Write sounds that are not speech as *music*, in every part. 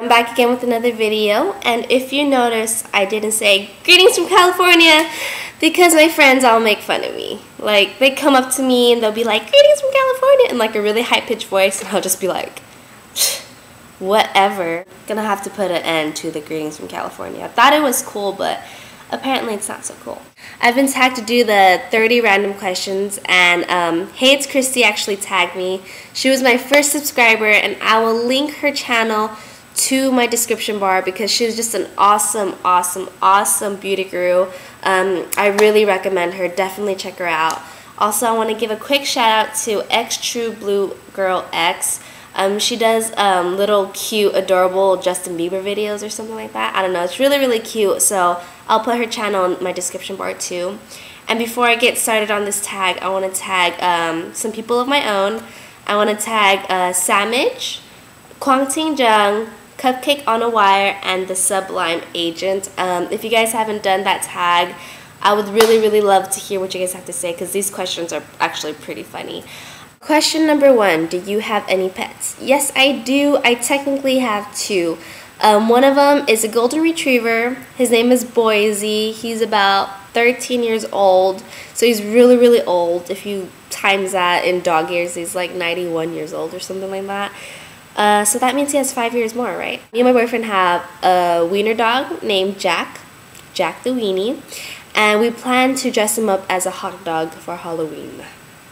I'm back again with another video and if you notice I didn't say greetings from California because my friends all make fun of me. Like they come up to me and they'll be like greetings from California in like a really high pitched voice and I'll just be like whatever. Gonna have to put an end to the greetings from California. I thought it was cool but apparently it's not so cool. I've been tagged to do the 30 random questions and um, Hey It's Kristie actually tagged me. She was my first subscriber and I will link her channel to my description bar because she's just an awesome, awesome, awesome beauty guru. Um, I really recommend her. Definitely check her out. Also, I want to give a quick shout out to X True Blue Girl X. Um, she does um, little cute, adorable Justin Bieber videos or something like that. I don't know. It's really, really cute. So I'll put her channel in my description bar too. And before I get started on this tag, I want to tag um, some people of my own. I want to tag uh, Sammage, Kwang Ting Jung, Cupcake on a Wire, and the Sublime Agent. Um, if you guys haven't done that tag, I would really, really love to hear what you guys have to say because these questions are actually pretty funny. Question number one Do you have any pets? Yes, I do. I technically have two. Um, one of them is a golden retriever. His name is Boise. He's about 13 years old. So he's really, really old. If you times that in dog years, he's like 91 years old or something like that. Uh, so that means he has five years more, right? Me and my boyfriend have a wiener dog named Jack, Jack the Weenie, and we plan to dress him up as a hot dog for Halloween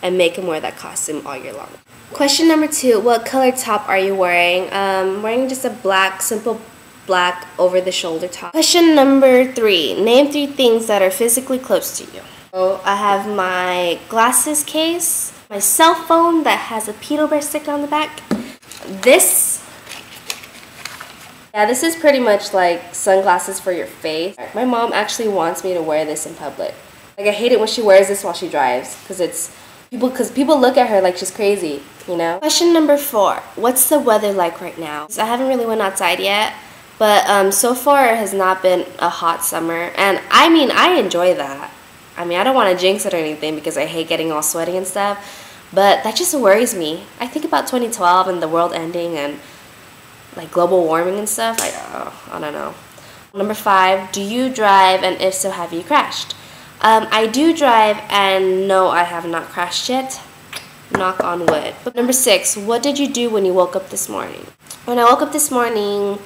and make him wear that costume all year long. Question number two, what color top are you wearing? Um, wearing just a black, simple black over-the-shoulder top. Question number three, name three things that are physically close to you. So I have my glasses case, my cell phone that has a Pedo Bear sticker on the back, this, yeah, this is pretty much like sunglasses for your face. My mom actually wants me to wear this in public. Like I hate it when she wears this while she drives because it's people because people look at her like she's crazy, you know. Question number four: What's the weather like right now? I haven't really went outside yet, but um, so far it has not been a hot summer, and I mean I enjoy that. I mean I don't want to jinx it or anything because I hate getting all sweaty and stuff. But that just worries me. I think about 2012 and the world ending and like global warming and stuff. I, oh, I don't know. Number five, do you drive and if so, have you crashed? Um, I do drive and no, I have not crashed yet. Knock on wood. But number six, what did you do when you woke up this morning? When I woke up this morning,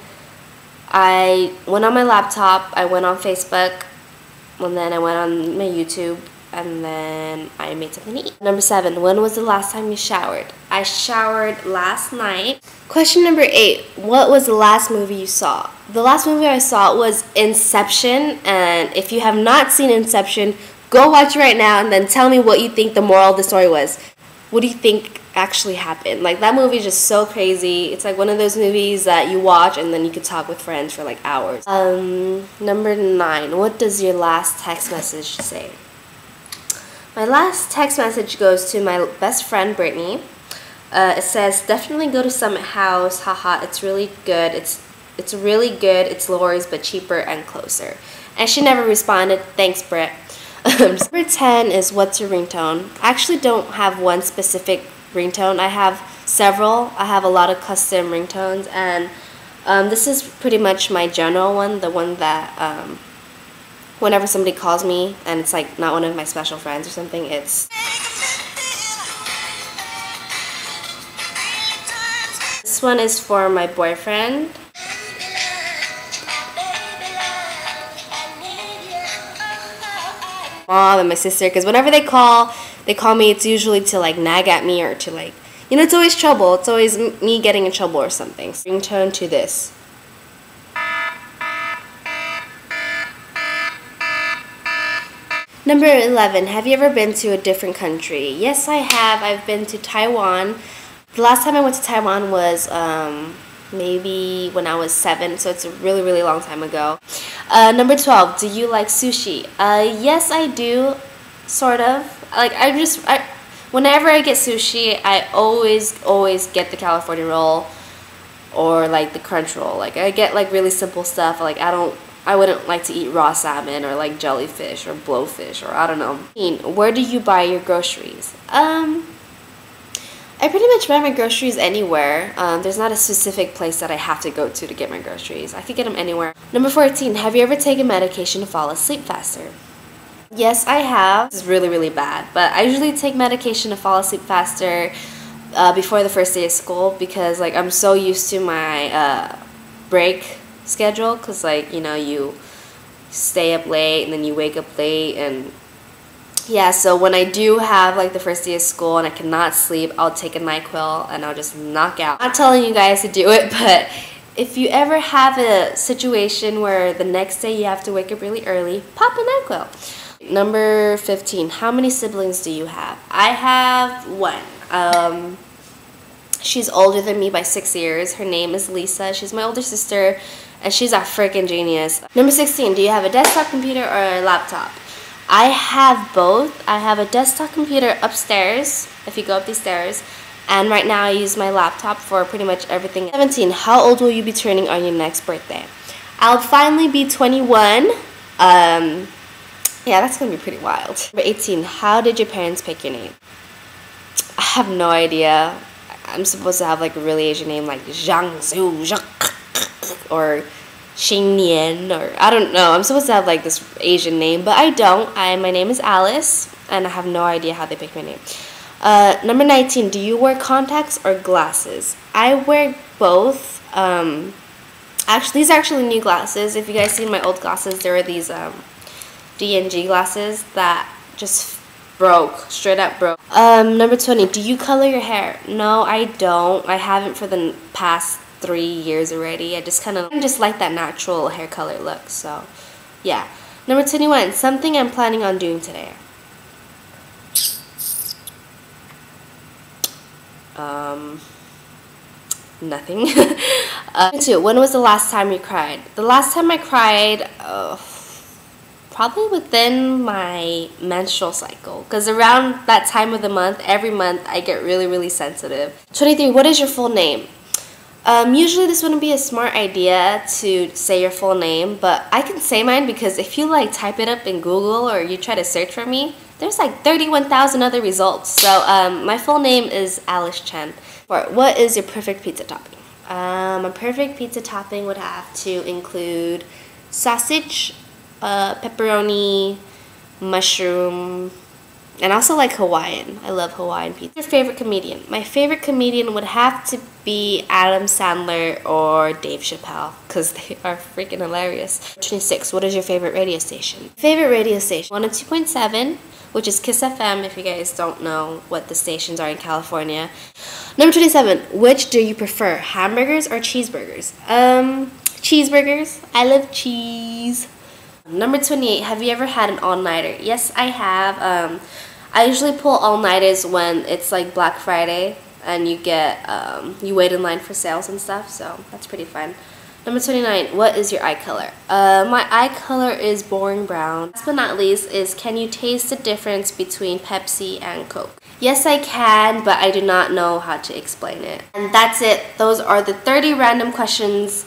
I went on my laptop, I went on Facebook, and then I went on my YouTube, and then I made something to eat. Number seven, when was the last time you showered? I showered last night. Question number eight, what was the last movie you saw? The last movie I saw was Inception, and if you have not seen Inception, go watch it right now and then tell me what you think the moral of the story was. What do you think actually happened? Like, that movie is just so crazy. It's like one of those movies that you watch and then you could talk with friends for like hours. Um, number nine, what does your last text message say? My last text message goes to my best friend Brittany. Uh, it says, definitely go to Summit House. Haha, it's really good. It's it's really good. It's Lawry's, but cheaper and closer. And she never responded. Thanks, Britt. *laughs* Number 10 is what's your ringtone? I actually don't have one specific ringtone. I have several. I have a lot of custom ringtones, and um, this is pretty much my general one, the one that um, whenever somebody calls me and it's like not one of my special friends or something, it's This one is for my boyfriend. Mom and my sister, because whenever they call, they call me, it's usually to like nag at me or to like, you know, it's always trouble. It's always me getting in trouble or something. Ringtone to this. Number 11, have you ever been to a different country? Yes, I have. I've been to Taiwan. The last time I went to Taiwan was um, maybe when I was seven, so it's a really, really long time ago. Uh, number 12, do you like sushi? Uh, yes, I do, sort of. Like, I just, I, whenever I get sushi, I always, always get the California roll or like the crunch roll. Like, I get like really simple stuff. Like, I don't I wouldn't like to eat raw salmon or like jellyfish or blowfish or I don't know. Where do you buy your groceries? Um, I pretty much buy my groceries anywhere. Um, there's not a specific place that I have to go to to get my groceries. I could get them anywhere. Number 14, have you ever taken medication to fall asleep faster? Yes, I have. This is really, really bad, but I usually take medication to fall asleep faster uh, before the first day of school because like I'm so used to my uh, break schedule because like you know you stay up late and then you wake up late and yeah so when I do have like the first day of school and I cannot sleep I'll take a NyQuil and I'll just knock out. I'm not telling you guys to do it *laughs* but if you ever have a situation where the next day you have to wake up really early pop a NyQuil. Number 15 how many siblings do you have? I have one. Um, she's older than me by six years. Her name is Lisa. She's my older sister, and she's a freaking genius. Number 16, do you have a desktop computer or a laptop? I have both. I have a desktop computer upstairs, if you go up these stairs, and right now I use my laptop for pretty much everything. 17, how old will you be turning on your next birthday? I'll finally be 21. Um, yeah, that's gonna be pretty wild. Number 18, how did your parents pick your name? I have no idea. I'm supposed to have like a really Asian name like Zhang Zhu *laughs* or Xing Nian or I don't know. I'm supposed to have like this Asian name, but I don't. I my name is Alice and I have no idea how they picked my name. Uh, number 19, do you wear contacts or glasses? I wear both. Um, actually, these are actually new glasses. If you guys seen my old glasses, there are these um, D&G glasses that just broke, straight up broke. Um, number 20, do you color your hair? No, I don't. I haven't for the past three years already. I just kind of just like that natural hair color look, so yeah. Number 21, something I'm planning on doing today. Um, nothing. *laughs* uh, two, when was the last time you cried? The last time I cried, uh, probably within my menstrual cycle because around that time of the month every month i get really really sensitive. 23 what is your full name? Um, usually this wouldn't be a smart idea to say your full name but i can say mine because if you like type it up in google or you try to search for me there's like 31,000 other results. So um, my full name is alice chen. What is your perfect pizza topping? Um, a perfect pizza topping would have to include sausage uh, pepperoni, mushroom, and also like Hawaiian. I love Hawaiian pizza. Your favorite comedian? My favorite comedian would have to be Adam Sandler or Dave Chappelle because *laughs* they are freaking hilarious. 26. What is your favorite radio station? Favorite radio station? 102.7, which is KIIS FM if you guys don't know what the stations are in California. Number 27. Which do you prefer, hamburgers or cheeseburgers? Um, cheeseburgers. I love cheese. Number 28, have you ever had an all-nighter? Yes, I have. Um, I usually pull all-nighters when it's like Black Friday and you get, um, you wait in line for sales and stuff, so that's pretty fun. Number 29, what is your eye color? Uh, my eye color is boring brown. Last but not least is can you taste the difference between Pepsi and Coke? Yes, I can, but I do not know how to explain it. And that's it. Those are the 30 random questions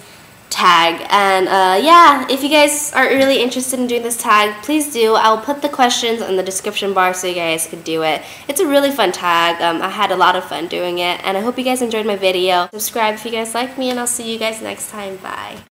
tag. And uh, yeah if you guys are really interested in doing this tag please do. I'll put the questions in the description bar so you guys can do it. It's a really fun tag. Um, I had a lot of fun doing it and I hope you guys enjoyed my video. Subscribe if you guys like me and I'll see you guys next time. Bye